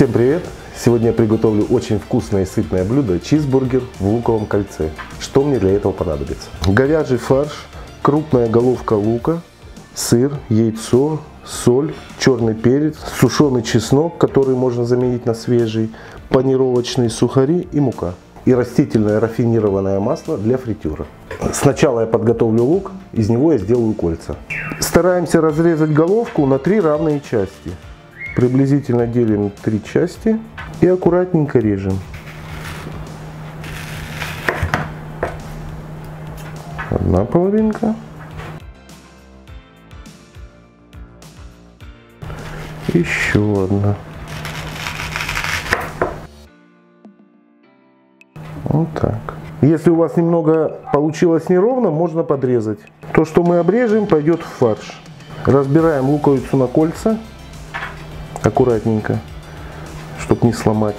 Всем привет! Сегодня я приготовлю очень вкусное и сытное блюдо чизбургер в луковом кольце. Что мне для этого понадобится? Говяжий фарш, крупная головка лука, сыр, яйцо, соль, черный перец, сушеный чеснок, который можно заменить на свежий, панировочные сухари и мука. И растительное рафинированное масло для фритюра. Сначала я подготовлю лук, из него я сделаю кольца. Стараемся разрезать головку на три равные части. Приблизительно делим три части и аккуратненько режем. Одна половинка. Еще одна. Вот так. Если у вас немного получилось неровно, можно подрезать. То, что мы обрежем, пойдет в фарш. Разбираем луковицу на кольца аккуратненько, чтобы не сломать.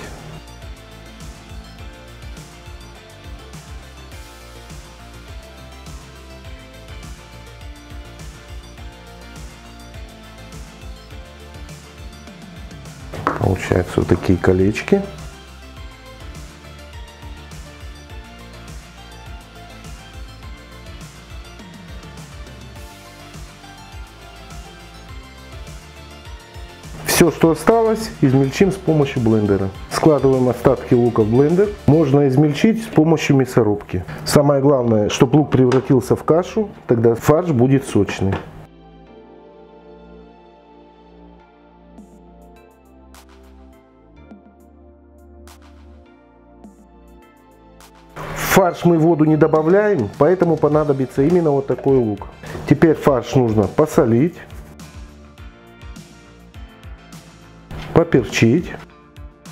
Получаются вот такие колечки. Все, что осталось, измельчим с помощью блендера. Складываем остатки лука в блендер. Можно измельчить с помощью мясорубки. Самое главное, чтобы лук превратился в кашу, тогда фарш будет сочный. Фарш мы воду не добавляем, поэтому понадобится именно вот такой лук. Теперь фарш нужно посолить. Поперчить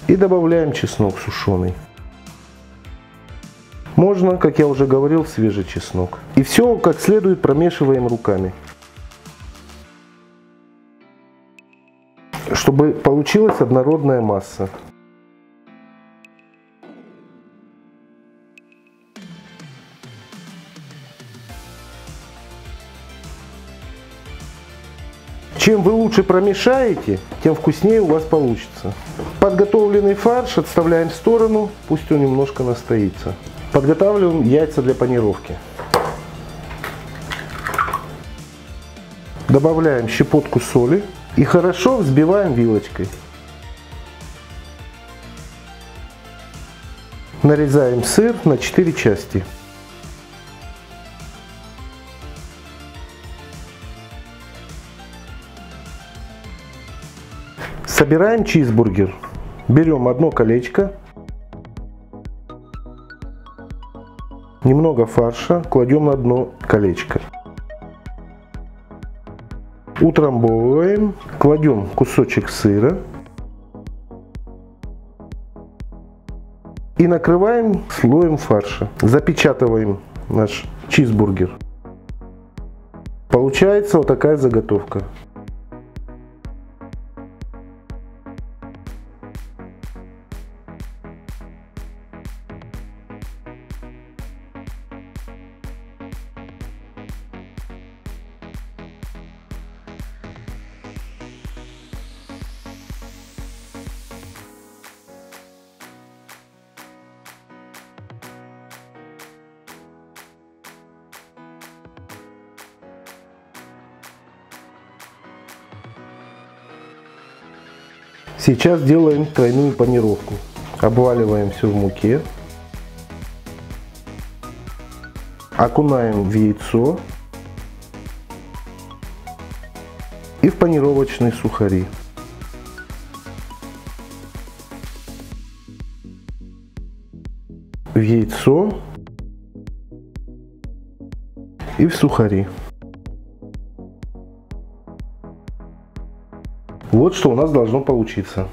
и добавляем чеснок сушеный. Можно, как я уже говорил, свежий чеснок. И все как следует промешиваем руками. Чтобы получилась однородная масса. Чем вы лучше промешаете, тем вкуснее у вас получится. Подготовленный фарш отставляем в сторону, пусть он немножко настоится. Подготавливаем яйца для панировки. Добавляем щепотку соли и хорошо взбиваем вилочкой. Нарезаем сыр на 4 части. Собираем чизбургер. Берем одно колечко, немного фарша, кладем на дно колечко. Утрамбовываем, кладем кусочек сыра и накрываем слоем фарша. Запечатываем наш чизбургер. Получается вот такая заготовка. Сейчас делаем тройную панировку. Обваливаем все в муке. Окунаем в яйцо. И в панировочные сухари. В яйцо и в сухари. Вот что у нас должно получиться.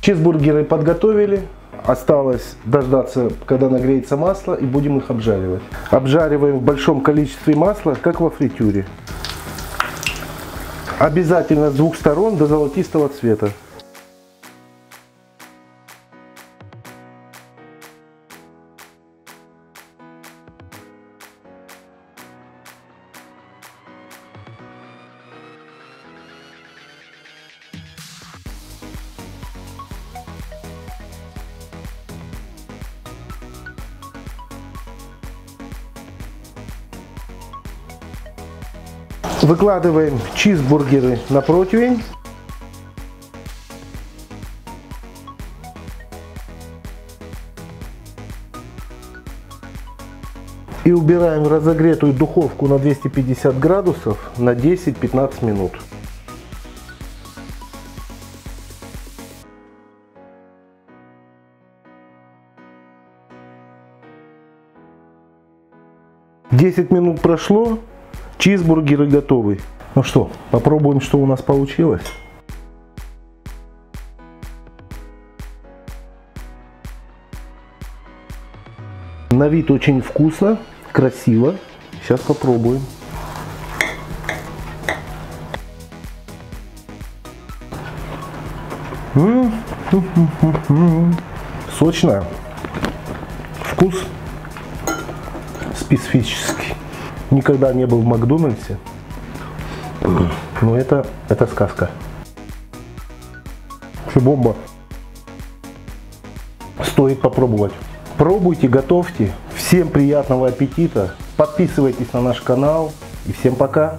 Чизбургеры подготовили. Осталось дождаться, когда нагреется масло, и будем их обжаривать. Обжариваем в большом количестве масла, как во фритюре. Обязательно с двух сторон до золотистого цвета. Выкладываем чизбургеры на противень. И убираем в разогретую духовку на 250 градусов на 10-15 минут. Десять минут прошло, чизбургеры готовы. Ну что, попробуем, что у нас получилось. На вид очень вкусно, красиво. Сейчас попробуем. Сочная. Вкус специфический. Никогда не был в Макдональдсе. Но это, это сказка. Все бомба. Стоит попробовать. Пробуйте, готовьте. Всем приятного аппетита. Подписывайтесь на наш канал. И всем пока.